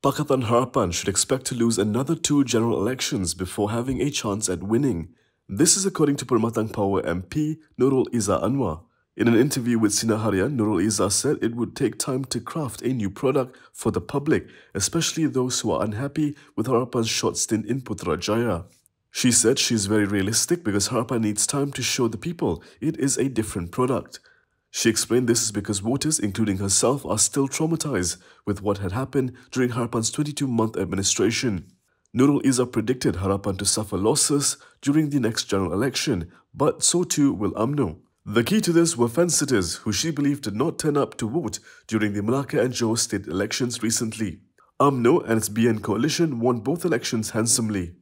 Pakatan Harapan should expect to lose another two general elections before having a chance at winning. This is according to Permatang Pauh MP Nurul Izzah Anwar. In an interview with Sinar Harian, Nurul Iza said it would take time to craft a new product for the public, especially those who are unhappy with Harapan's short stint in Putrajaya. She said she is very realistic because Harapan needs time to show the people it is a different product. She explained this is because voters, including herself, are still traumatized with what had happened during Harapan's 22-month administration. Nurul Izzah predicted Harapan to suffer losses during the next general election, but so too will UMNO. The key to this were fence-sitters who she believed did not turn up to vote during the Malacca and Johor state elections recently. UMNO and its BN coalition won both elections handsomely.